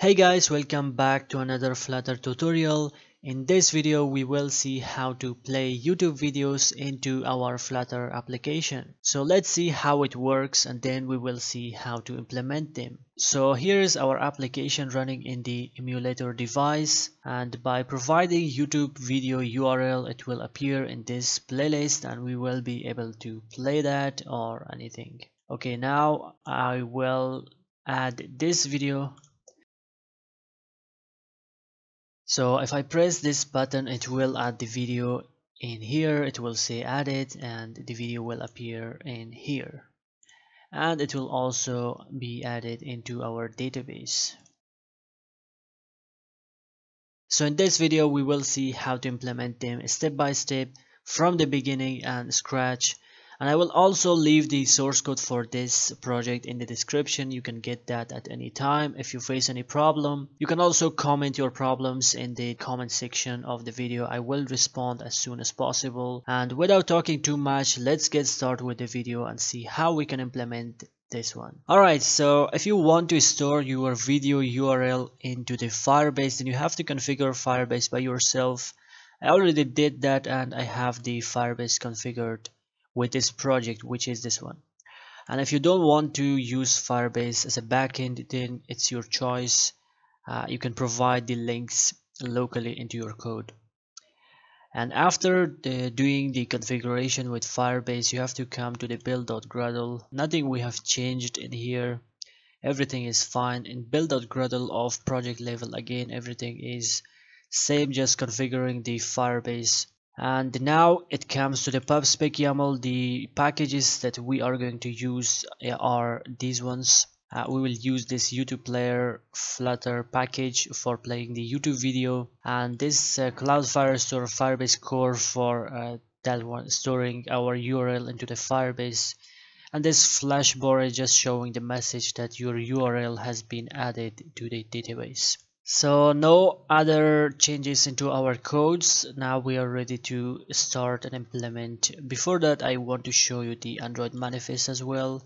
Hey guys, welcome back to another Flutter tutorial. In this video, we will see how to play YouTube videos into our Flutter application. So let's see how it works and then we will see how to implement them. So here is our application running in the emulator device and by providing YouTube video URL, it will appear in this playlist and we will be able to play that or anything. Okay, now I will add this video so if I press this button it will add the video in here. It will say added and the video will appear in here. And it will also be added into our database. So in this video we will see how to implement them step by step from the beginning and scratch and I will also leave the source code for this project in the description. You can get that at any time. If you face any problem you can also comment your problems in the comment section of the video. I will respond as soon as possible. And without talking too much let's get started with the video and see how we can implement this one. Alright so if you want to store your video URL into the Firebase then you have to configure Firebase by yourself. I already did that and I have the Firebase configured with this project which is this one. And if you don't want to use Firebase as a backend then it's your choice. Uh, you can provide the links locally into your code. And after the, doing the configuration with Firebase you have to come to the build.gradle nothing we have changed in here. Everything is fine. In build.gradle of project level again everything is same just configuring the Firebase and now it comes to the pubspec YAML the packages that we are going to use are these ones. Uh, we will use this YouTube player flutter package for playing the YouTube video and this uh, Cloud Firestore Firebase core for uh, that one storing our URL into the Firebase. And this flashbar is just showing the message that your URL has been added to the database so no other changes into our codes. Now we are ready to start and implement. Before that I want to show you the Android manifest as well.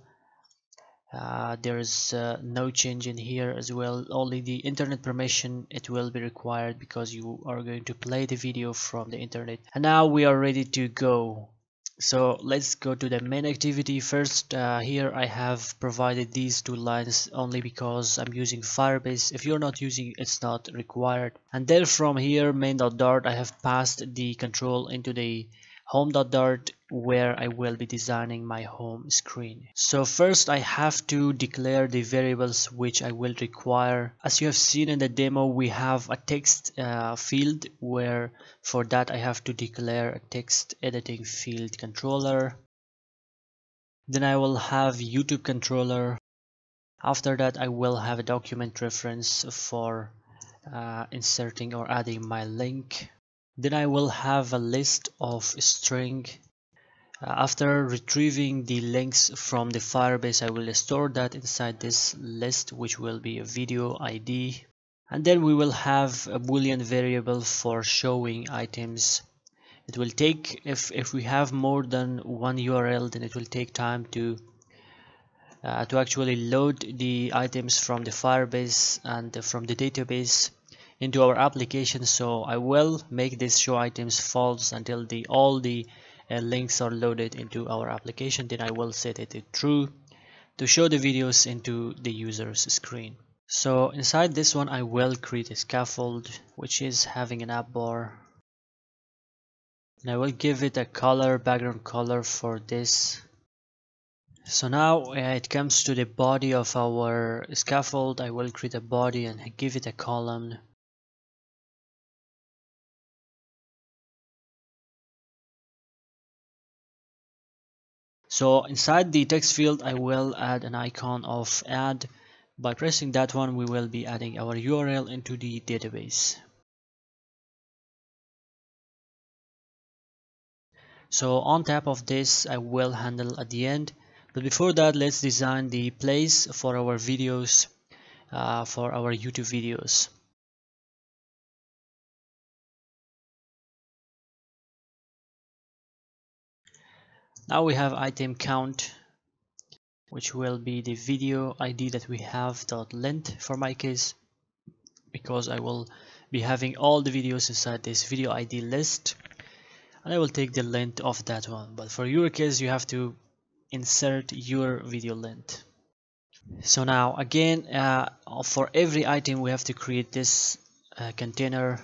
Uh, there's uh, no change in here as well. Only the internet permission it will be required because you are going to play the video from the internet. And now we are ready to go so let's go to the main activity first. Uh, here I have provided these two lines only because I'm using Firebase. If you're not using it's not required. And then from here main.dart I have passed the control into the home.dart where I will be designing my home screen. So first I have to declare the variables which I will require. As you have seen in the demo we have a text uh, field where for that I have to declare a text editing field controller. Then I will have YouTube controller. After that I will have a document reference for uh, inserting or adding my link then I will have a list of string. Uh, after retrieving the links from the Firebase I will store that inside this list which will be a video ID and then we will have a boolean variable for showing items. It will take if if we have more than one URL then it will take time to uh, to actually load the items from the Firebase and from the database into our application. So I will make this show items false until the all the uh, links are loaded into our application. Then I will set it to true to show the videos into the user's screen. So inside this one I will create a scaffold which is having an app bar. And I will give it a color background color for this. So now uh, it comes to the body of our scaffold. I will create a body and give it a column so inside the text field I will add an icon of add. By pressing that one we will be adding our URL into the database. So on top of this I will handle at the end. But before that let's design the place for our videos uh, for our YouTube videos now we have item count which will be the video id that we have dot length for my case because I will be having all the videos inside this video ID list and I will take the length of that one. But for your case you have to insert your video length. So now again uh, for every item we have to create this uh, container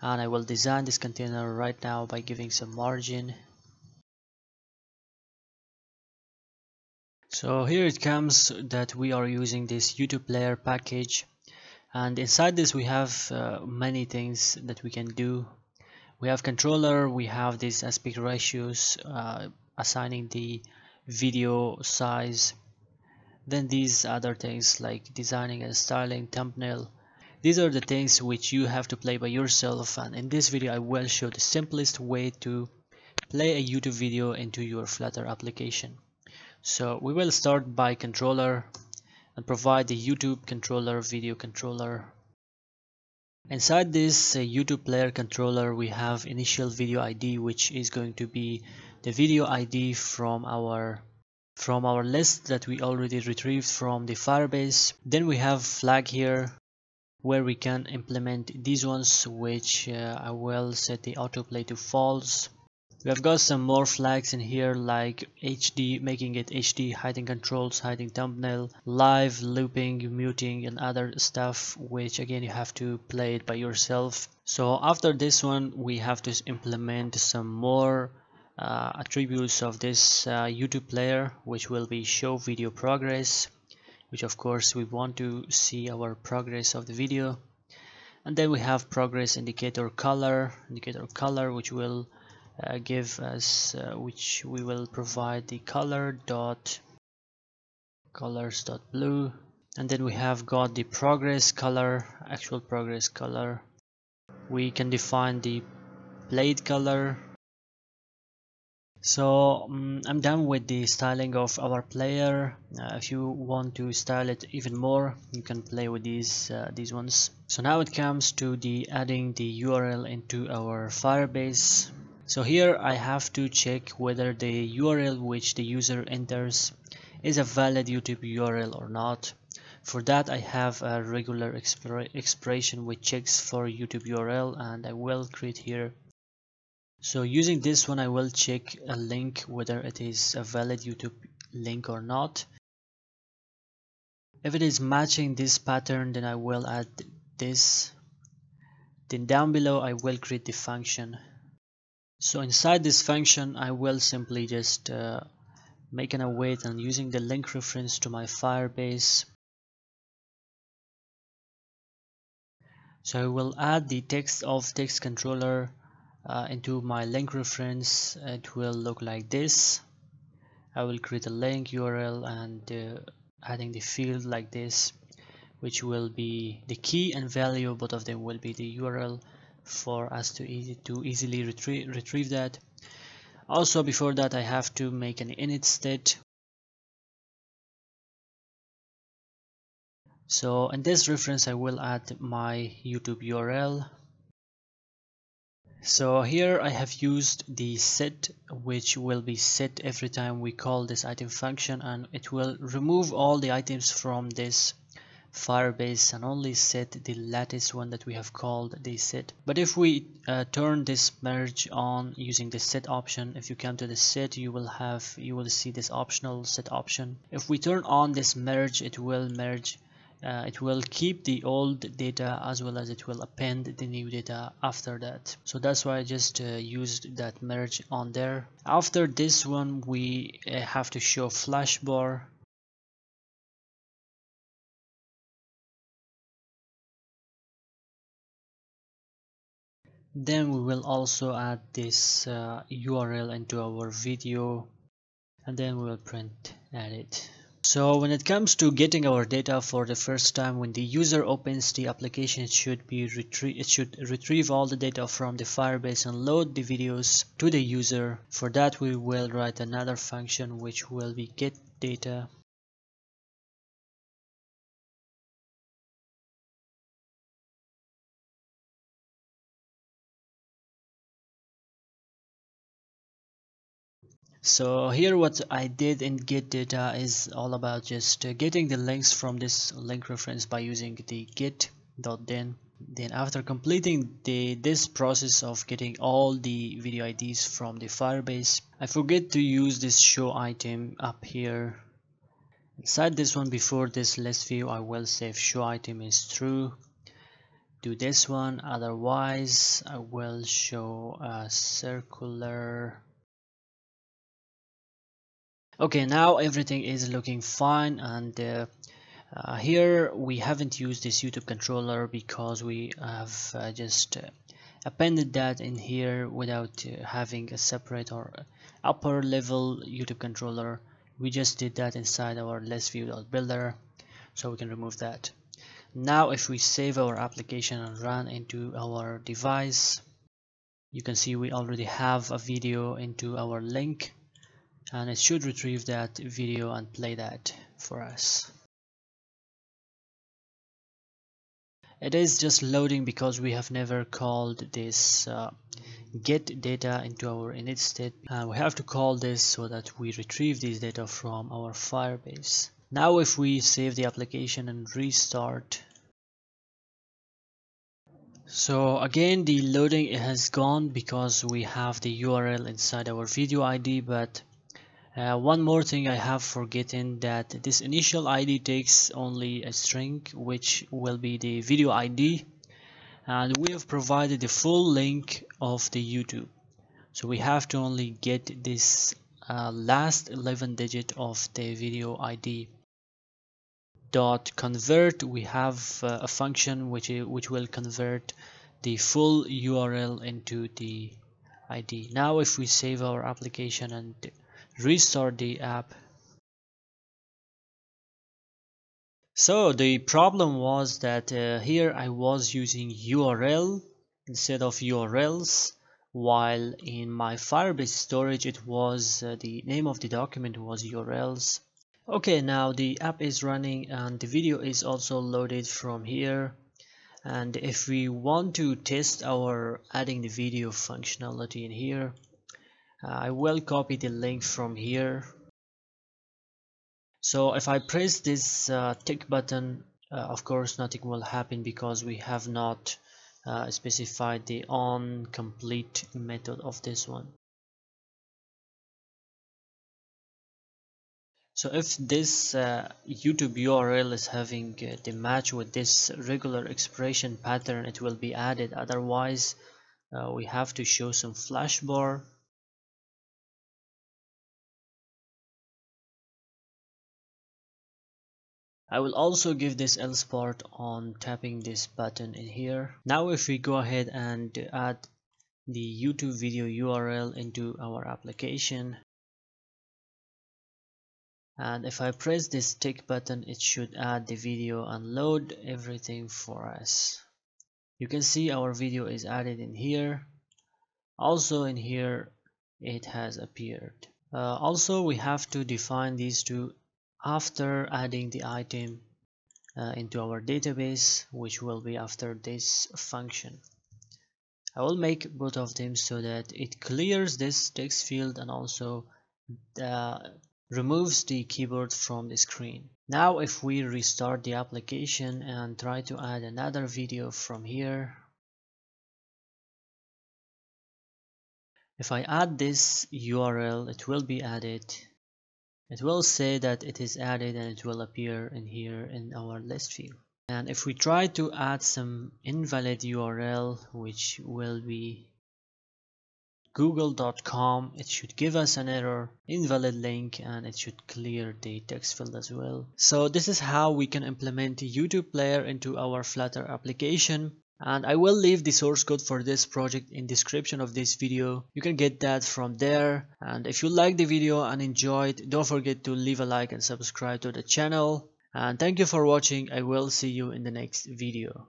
and I will design this container right now by giving some margin so here it comes that we are using this YouTube player package. And inside this we have uh, many things that we can do. We have controller we have these aspect ratios uh, assigning the video size. Then these other things like designing and styling thumbnail. These are the things which you have to play by yourself. And in this video I will show the simplest way to play a YouTube video into your Flutter application. So we will start by controller and provide the YouTube controller video controller. Inside this uh, YouTube player controller we have initial video ID which is going to be the video ID from our from our list that we already retrieved from the Firebase. Then we have flag here where we can implement these ones which uh, I will set the autoplay to false we have got some more flags in here like HD making it HD hiding controls hiding thumbnail live looping muting and other stuff which again you have to play it by yourself. So after this one we have to implement some more uh, attributes of this uh, YouTube player which will be show video progress which of course we want to see our progress of the video. And then we have progress indicator color indicator color which will uh, give us uh, which we will provide the color dot colors dot blue. And then we have got the progress color actual progress color. We can define the played color. So um, I'm done with the styling of our player. Uh, if you want to style it even more you can play with these uh, these ones. So now it comes to the adding the URL into our Firebase so here I have to check whether the URL which the user enters is a valid YouTube URL or not for that I have a regular expression which checks for YouTube URL and I will create here so using this one I will check a link whether it is a valid YouTube link or not. If it is matching this pattern then I will add this. Then down below I will create the function. So inside this function I will simply just uh, make an await and using the link reference to my Firebase. So I will add the text of text controller uh, into my link reference. It will look like this. I will create a link URL and uh, adding the field like this which will be the key and value both of them will be the URL for us to easy to easily retrieve retrieve that. Also before that I have to make an init state. So in this reference I will add my YouTube URL so here I have used the set which will be set every time we call this item function and it will remove all the items from this Firebase and only set the latest one that we have called the set. But if we uh, turn this merge on using the set option, if you come to the set, you will have you will see this optional set option. If we turn on this merge, it will merge uh, it will keep the old data as well as it will append the new data after that so that's why I just uh, used that merge on there after this one we uh, have to show flash bar then we will also add this URL uh, into our video and then we will print edit so when it comes to getting our data for the first time, when the user opens the application, it should be retrieve it should retrieve all the data from the Firebase and load the videos to the user. For that, we will write another function which will be get data so here what I did in get data is all about just uh, getting the links from this link reference by using the get dot then then after completing the this process of getting all the video IDs from the Firebase I forget to use this show item up here. Inside this one before this list view I will say show item is true do this one. Otherwise I will show a circular okay now everything is looking fine and uh, uh, here we haven't used this YouTube controller because we have uh, just uh, appended that in here without uh, having a separate or upper level YouTube controller. We just did that inside our list view.builder so we can remove that. Now if we save our application and run into our device you can see we already have a video into our link and it should retrieve that video and play that for us. It is just loading because we have never called this uh, get data into our init state. Uh, we have to call this so that we retrieve these data from our firebase. Now if we save the application and restart. So again the loading has gone because we have the URL inside our video ID but uh, one more thing I have forgotten that this initial ID takes only a string which will be the video ID and we have provided the full link of the YouTube. So we have to only get this uh, last 11 digit of the video ID dot convert we have uh, a function which which will convert the full URL into the ID now if we save our application and restart the app. So the problem was that uh, here I was using URL instead of URLs while in my Firebase storage it was uh, the name of the document was URLs okay now the app is running and the video is also loaded from here. And if we want to test our adding the video functionality in here I will copy the link from here. So if I press this uh, tick button uh, of course nothing will happen because we have not uh, specified the on complete method of this one. So if this uh, YouTube URL is having uh, the match with this regular expression pattern it will be added. Otherwise uh, we have to show some flash bar I will also give this else part on tapping this button in here. Now if we go ahead and add the YouTube video URL into our application and if I press this tick button it should add the video and load everything for us. You can see our video is added in here. Also in here it has appeared. Uh, also we have to define these two after adding the item uh, into our database which will be after this function. I will make both of them so that it clears this text field and also uh, removes the keyboard from the screen. Now if we restart the application and try to add another video from here. If I add this URL it will be added it will say that it is added and it will appear in here in our list view. And if we try to add some invalid URL which will be google.com it should give us an error invalid link and it should clear the text field as well. So this is how we can implement YouTube player into our flutter application and I will leave the source code for this project in description of this video. You can get that from there. And if you like the video and enjoyed don't forget to leave a like and subscribe to the channel. And thank you for watching. I will see you in the next video